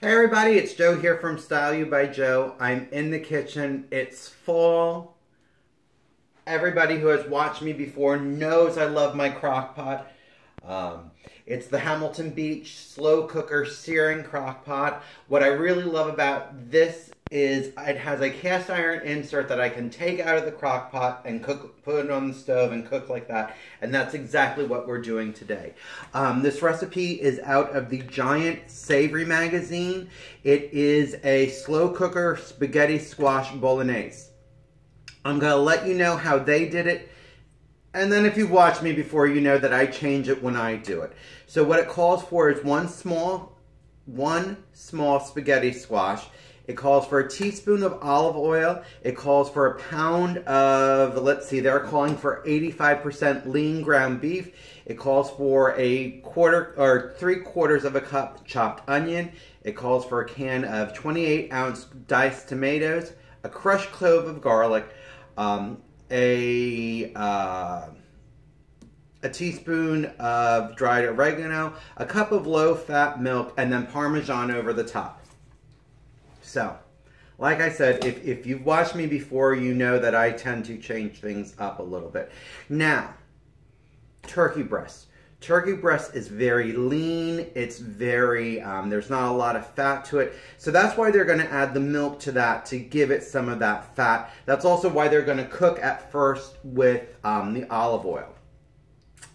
Hey everybody, it's Joe here from Style You by Joe. I'm in the kitchen. It's fall. Everybody who has watched me before knows I love my crock pot. Um, it's the Hamilton Beach slow cooker searing crock pot. What I really love about this is it has a cast iron insert that I can take out of the crock pot and cook, put it on the stove and cook like that. And that's exactly what we're doing today. Um, this recipe is out of the Giant Savory magazine. It is a slow cooker spaghetti squash bolognese. I'm going to let you know how they did it. And then if you've watched me before, you know that I change it when I do it. So what it calls for is one small, one small spaghetti squash. It calls for a teaspoon of olive oil. It calls for a pound of, let's see, they're calling for 85% lean ground beef. It calls for a quarter or three quarters of a cup chopped onion. It calls for a can of 28 ounce diced tomatoes, a crushed clove of garlic, um, a uh, a teaspoon of dried oregano, a cup of low-fat milk, and then Parmesan over the top. So, like I said, if, if you've watched me before, you know that I tend to change things up a little bit. Now, turkey breast. Turkey breast is very lean. It's very, um, there's not a lot of fat to it. So that's why they're going to add the milk to that to give it some of that fat. That's also why they're going to cook at first with um, the olive oil.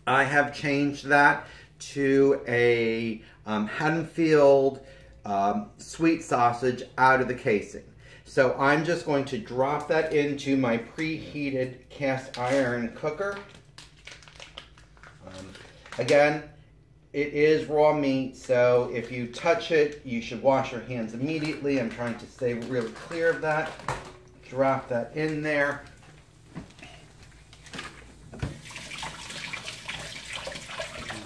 I have changed that to a um, Hatfield um, sweet sausage out of the casing. So I'm just going to drop that into my preheated cast iron cooker. Um, again, it is raw meat, so if you touch it, you should wash your hands immediately. I'm trying to stay really clear of that. Drop that in there.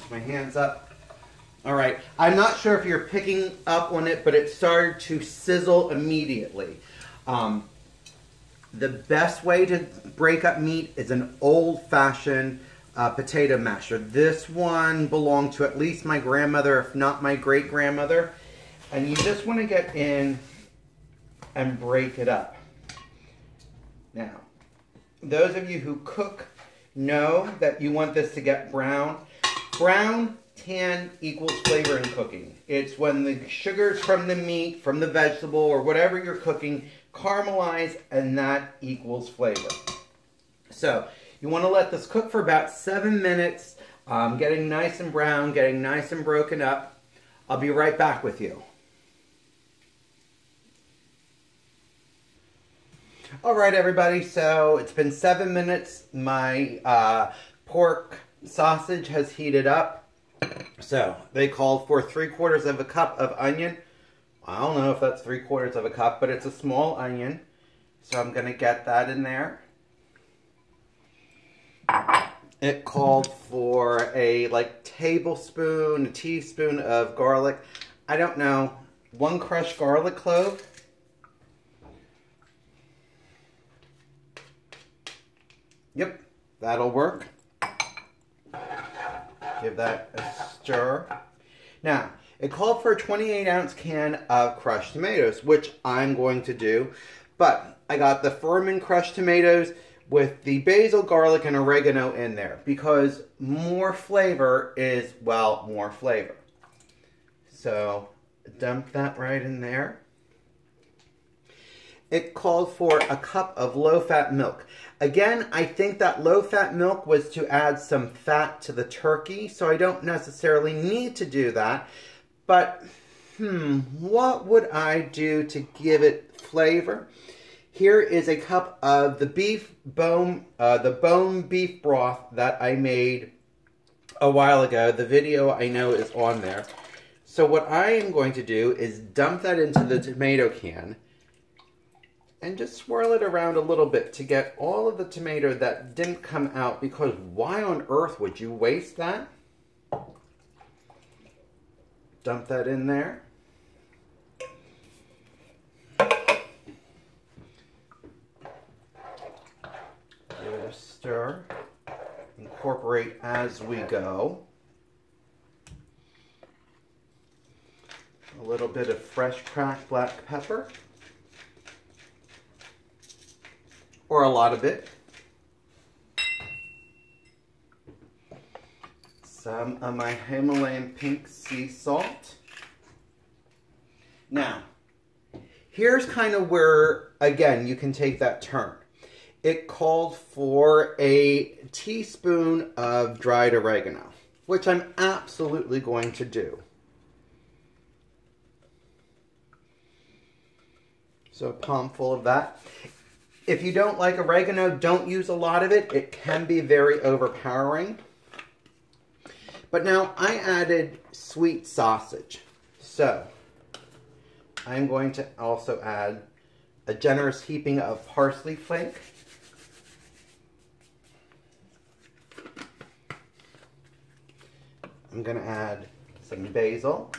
My hands up. All right, I'm not sure if you're picking up on it, but it started to sizzle immediately. Um, the best way to break up meat is an old-fashioned uh, potato masher. This one belonged to at least my grandmother, if not my great-grandmother. And you just want to get in and break it up. Now, those of you who cook know that you want this to get brown. Brown tan equals flavor in cooking. It's when the sugars from the meat, from the vegetable, or whatever you're cooking caramelize and that equals flavor. So you want to let this cook for about seven minutes, um, getting nice and brown, getting nice and broken up. I'll be right back with you. All right, everybody, so it's been seven minutes. My uh, pork sausage has heated up. So they called for three quarters of a cup of onion. I don't know if that's three quarters of a cup, but it's a small onion. So I'm going to get that in there. It called for a like tablespoon, a teaspoon of garlic. I don't know, one crushed garlic clove. Yep, that'll work. Give that a stir. Now, it called for a 28 ounce can of crushed tomatoes, which I'm going to do. But I got the Furman crushed tomatoes with the basil, garlic, and oregano in there because more flavor is, well, more flavor. So dump that right in there it called for a cup of low-fat milk. Again, I think that low-fat milk was to add some fat to the turkey, so I don't necessarily need to do that. But, hmm, what would I do to give it flavor? Here is a cup of the beef bone, uh, the bone beef broth that I made a while ago. The video I know is on there. So what I am going to do is dump that into the tomato can and just swirl it around a little bit to get all of the tomato that didn't come out because why on earth would you waste that? Dump that in there. Give it a stir. Incorporate as we go. A little bit of fresh cracked black pepper. Or a lot of it. Some of my Himalayan pink sea salt. Now, here's kind of where, again, you can take that turn. It called for a teaspoon of dried oregano, which I'm absolutely going to do. So a palm full of that. If you don't like oregano, don't use a lot of it. It can be very overpowering. But now I added sweet sausage. So I'm going to also add a generous heaping of parsley flake. I'm going to add some basil.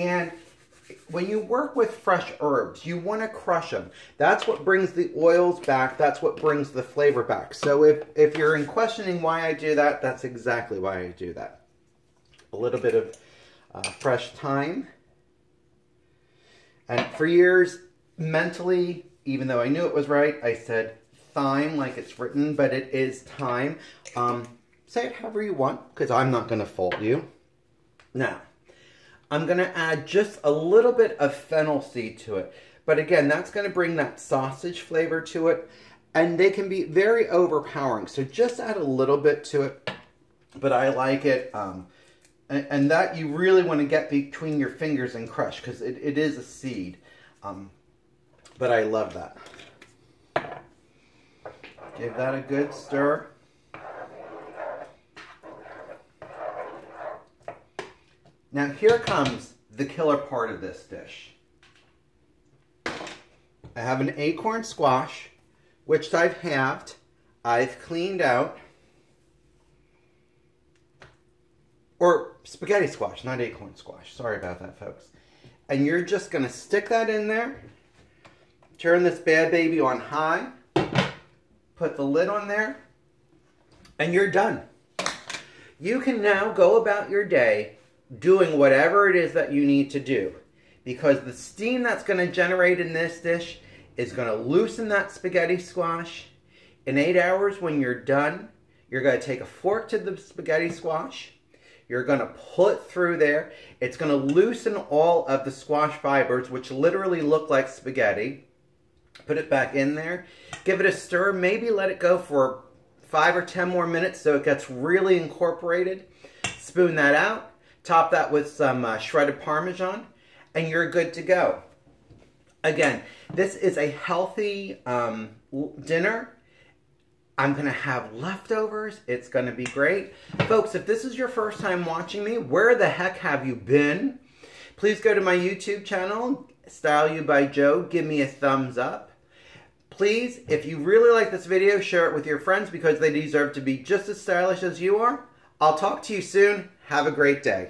And when you work with fresh herbs, you want to crush them. That's what brings the oils back. That's what brings the flavor back. So if, if you're in questioning why I do that, that's exactly why I do that. A little bit of uh, fresh thyme. And for years, mentally, even though I knew it was right, I said thyme like it's written, but it is thyme. Um, say it however you want, because I'm not going to fault you. Now, I'm going to add just a little bit of fennel seed to it. But again, that's going to bring that sausage flavor to it. And they can be very overpowering. So just add a little bit to it. But I like it. Um, and, and, that you really want to get between your fingers and crush. Because it, it is a seed. Um, but I love that. Give that a good stir. Now here comes the killer part of this dish. I have an acorn squash, which I've halved. I've cleaned out. Or spaghetti squash, not acorn squash. Sorry about that, folks. And you're just going to stick that in there. Turn this bad baby on high. Put the lid on there. And you're done. You can now go about your day doing whatever it is that you need to do. Because the steam that's going to generate in this dish is going to loosen that spaghetti squash. In eight hours when you're done, you're going to take a fork to the spaghetti squash. You're going to pull it through there. It's going to loosen all of the squash fibers, which literally look like spaghetti. Put it back in there. Give it a stir. Maybe let it go for five or ten more minutes so it gets really incorporated. Spoon that out Top that with some uh, shredded Parmesan, and you're good to go. Again, this is a healthy um, dinner. I'm going to have leftovers. It's going to be great. Folks, if this is your first time watching me, where the heck have you been? Please go to my YouTube channel, Style You by Joe. Give me a thumbs up. Please, if you really like this video, share it with your friends because they deserve to be just as stylish as you are. I'll talk to you soon. Have a great day.